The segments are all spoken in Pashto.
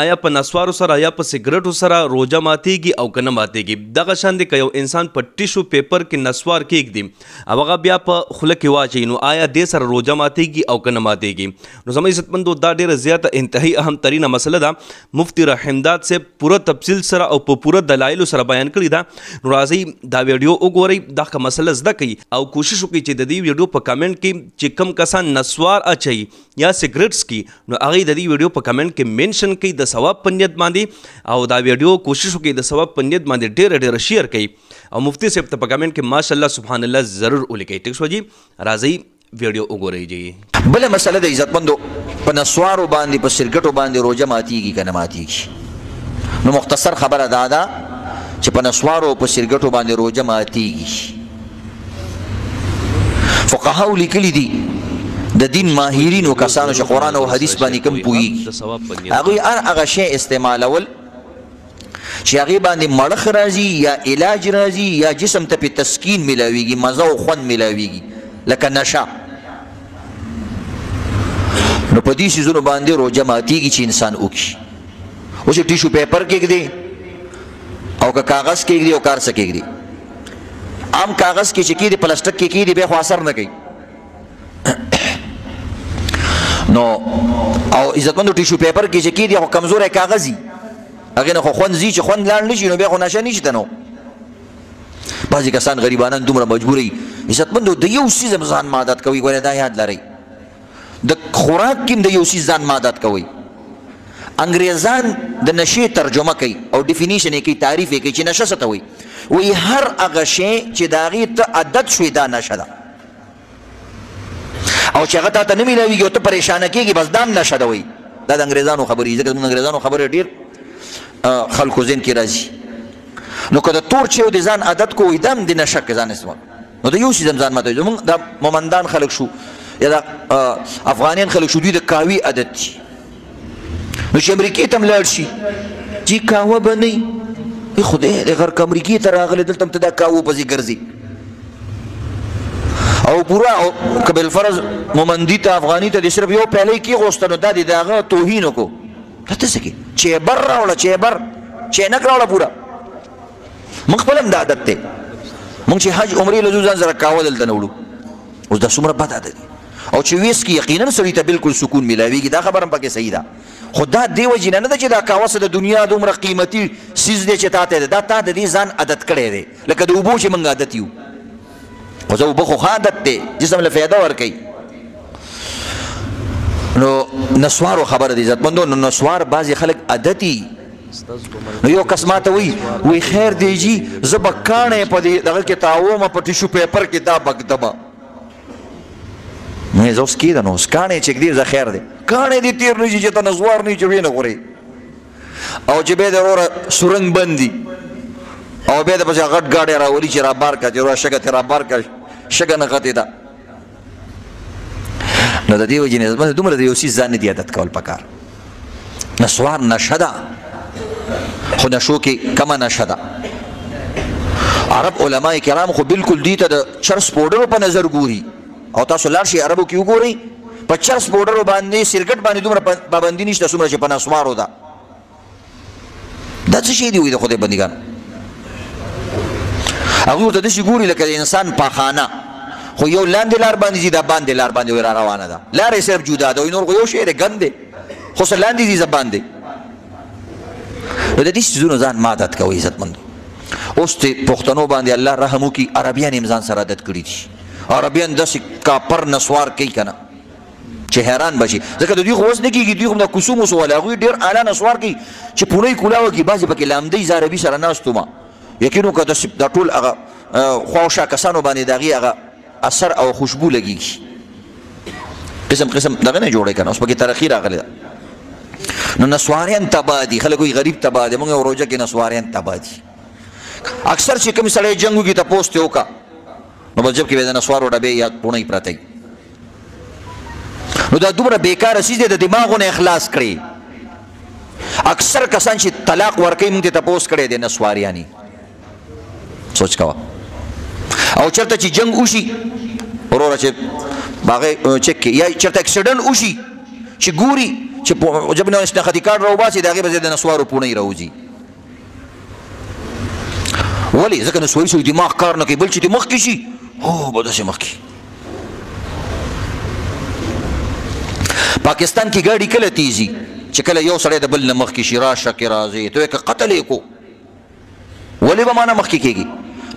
آیا په نسوارو سره یا په سګرټو سره روژه ماتیږي او که نه ماتیږي دغه شان دی که یو انسان په ټیشو پیپر کې نسوار کیږدي او هغه بیا په خوله کې واچوي نو آیا دې سره روژه ماتیږي او که نه ماتیږي نو زموږ عزتمندو دا ډیره زیاته انتهایی اهم ترینه مسله ده مفتی رحمداد صاحب پوره تفصیل سره او په پوره دلایلو سره بیان کړی دا نو راځي دا ویډیو وګورئ دا که مسله زده کوي او کوشش وکړي چې د دې ویډیو په کمنټ کې چې کم کسان نسوار اچي یا سیګریټ سکي نو هغه د دې ویډیو په کمنټ کې منشن کړئ د ثواب په نیت باندې او دا ویډیو کوشش وکړئ د ثواب په نیت باندې ډېره ډېره شیر کړئ او مفتی صاحب ته په کمنټ کې ماشاءالله سبحان الله ضرور ولیکئ ټیک شو جی راځئ ویډیو وګورئ جی بل مسله د عزتمندو په نسوارو باندې په سرګټو باندې روزه ماتیږي کنه ماتیږي نو مختصر خبره دا ده چې په نسوارو په سرګټو باندې روزه ماتیږي فقهاو لیکلي دي د دین ماهرینو کسانو چې قران او حدیث باندې کم پوي هغه هر هغه شی استعمالول چې هغه باندې مړخ راځي یا علاج راځي یا جسم ته په تسکین ملاويږي مزه او خوند ملاويږي لکه نشه نو په دې سيزونو باندې روزه ماتيږي چې انسان وکي او چې ټیشو پیپر کې کېږي او که کاغذ کې کېږي او کار څه کېږي عام کاغذ کې چې کېږي پلاستیک کې کېږي بیا خو اثر نه کوي نو او عزتمندو ټیشو پیپر کې چې کېږي خو کمزورې کاغذي هغه نه خو خوند زی چې خوند لاړ نشي نو بیا خو نشه نشته نو بعضی کسان غریبانان دومره مجبوري عزتمندو د یو سیزم ځان مادت کوي ګوره دا یاد لرئ د خوراک کې د یو سیز ځان مادت کوي انګریزان د نشې ترجمه کوي او ډیفینیشن یې کوي تعریف یې کوي چې نشه څه ته وایي وایي هر هغه شی چې د هغې ته عادت شوې دا نشه ده او چې هغه تا ته نه میلاویږي او ته پریشانه کېږي بس دا هم نشه ده وایي دا د انګریزانو خبرې ځکه زموږ انګریزانو خبرې ډېر خلکو ذهن کې راځي نو که د تور چې د ځان عادت کو وایي دا هم د نشه کې ځان استعمال نو ته یو سیزم ځان ماتوي زمونږ دا مومندان خلک شو یا دا افغانان خلک شو دوی د قهوي عادت دي نو چې امریکې ته هم لاړ شي چې قهوه به نه وي خدای دې غرق امریکې ته راغلی دلته هم ته دا قهوه پسې ګرځي او پورا قبل فرض مومندی ته افغانی ته صرف یو پهلې کې غوښتنو دا دي داغه توهین کو ته څه کې چې بر راوړه چې بر چې نه کراوړه پورا موږ خپل هم دا عادت دی موږ چې حج عمرې له ځان سره کاوه دلته نه وړو اوس دا څومره بد عادت دی او چې ویس کې یقینا سړی ته بالکل سکون ملاویږي دا خبره هم پکې صحیح ده خدا دی وجه نه ده چې دا کاوه سره د دنیا د عمر قیمتي سیز دی چې تاته ده دا تا د دې ځان عادت کړی دی لکه د اوبو چې موږ عادت یو خو زه وبخو خادت دی جسم له فایده ور کوي نو نسوار خبر دي عزت مندو نو نسوار بعضي خلک عادتي نو یو کس ماته وی وی خیر دی جی زبکانه په دې دغه کې تاوم په ټیشو پیپر کې دا بغدما مې زوس کې دا نو سکانه چې دې زه خیر دی کانه دې تیر نه چې ته نسوار نه چې وینه غوري او چې به دروره سورنګ بندي او به د پچا غټ گاډي راولي چې را بار کا چې را شګه تر را بار کا شګه نه غته ده نو د دې وجې نه زموږ دومره د یو سیس ځان دی عادت کول پکار نسوار نشه ده خو نشو کې کمه نشه ده عرب علما کرام خو بالکل دي ته د چرس پودر په نظر ګوري او تاسو لار شي عربو کې وګورئ په چرس پوډر باندې سرکټ باندې دومره پابندي نشته څومره چې په نسوارو ده دا څه شي دی وي د خدای بندګان هغه ته د شي ګوري لکه انسان په خانه خو یو لاندې لار باندې چې دا باندې لار باندې ور روانه ده لارې صرف جدا ده نور خو یو شی دی ګند دی خو سر لاندې دي زبان دی نو د دې سيزونو ځان ماتت کوي عزتمند اوس ته پښتنو باندې الله رحم وکي عربيان هم ځان سره عادت کړی دي عربیان داسې کاپر نسوار کوي کنه چې حیران بشي ځکه د دوی خو وس نه کیږي دوی هم د کوسوم وسو ولا غوي ډیر اعلی نسوار کوي چې پونه کولاو کې بعضې پکې لامدې زاربي سره ناستو ما یقینو که د ټول هغه خواوشا کسانو باندې د هغې هغه اثر او خوشبو لګېږي قسم قسم دغه نه جوړې کنه اوس پکې ترقی راغلی نو نسواریان تبادی خلک وي غریب تبادی موږ روزه کې نسواریان تبادی اکثر چې کوم سړی جنگ وکړي ته پوسټ وکا نو بس جب کې به د نسوارو ډبې یا پونه یې پرته نو دا دومره بیکاره سیز دی د دماغونه اخلاص کړي اکثر کسان چې طلاق ورکوي موږ ته پوسټ کړي دي نسواریانی سوچ کوا او چرته چې جنگ وشي وروره چې باغې چک کې یا چرته اکسیډنټ وشي چې ګوري چې جبنه استخدي کار راو باسي دغه به د نسوارو پونه راوځي ولی ځکه نو سوي سوي دماغ کار نه کوي بل چې د مخ کې شي هو به داسې مخ کې پاکستان کې ګاډي کله تیزي چې کله یو سړی د بل نه مخ کې شي راشه کې راځي ته که قتل یې کو ولی به مانه مخ کې کېږي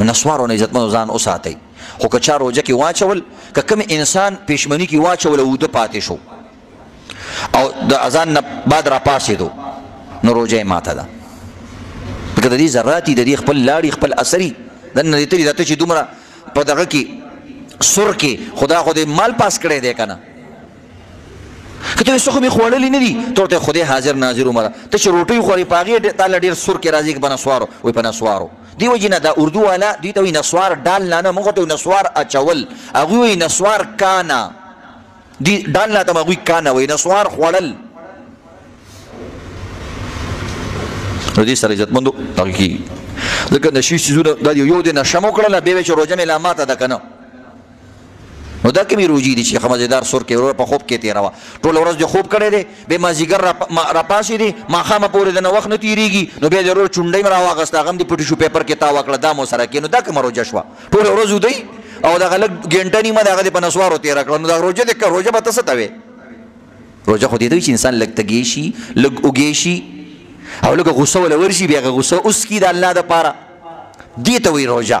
نو نسوارو نه عزتمنو ځان وساتئ خو که چا روژه کې واچول که کوم انسان پېشمني کې واچول او د پاتې شو او د اذان نه بعد را پاسې دو نو روزه ماته ده لکه د دې ذراتي د دې خپل لاړی خپل اثري د نه دې تری دته چې دومره په دغه کې سر کې خدا خو دې مال پاس کړي دی کنه کته څه خو می خوړلې نه دي ترته خدای حاضر ناظر عمر ته چې روټي خوري پاغي تعالی ډیر سر کې راځي بنا سوارو وي بنا سوارو دی وجنه دا اردو والا دی ته نسوار ډال نه نه موږ ته نسوار اچول هغه نسوار کانا دی ډال لا تم غوی کانه وای نسوار خوړل نو دې سره عزتمندو هغه کی ځکه نشي سيزونه دا یو دې نشم وکړل به چې روزه مې لا ماته ده کنه نو دا کومې روزي دي چې خمزدار سور کې ورور په خوب کې تیروا ټول ورځ د خوب کړي دي به ما زیګر را پاسې دي ما خامه پورې د وخت نه تیریږي نو به ضرور چونډې مرا واغستا غم دي پټي شو پیپر کې تا وکړه دا مو سره کې نو دا کوم روزه شوه ټول ورځ ودی او دغه لګ ګنټه نیمه دغه په نسوارو تیر کړ نو دا روزه د روزه به تاسو ته وي روزه خو دې دوی چې انسان لګ تګی شي لګ اوګی شي او لګ غوسه ولور شي بیا غوسه اوس کی د الله د پاره دې ته وی روزه